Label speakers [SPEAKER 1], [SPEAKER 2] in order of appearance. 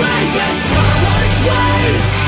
[SPEAKER 1] greatest power's way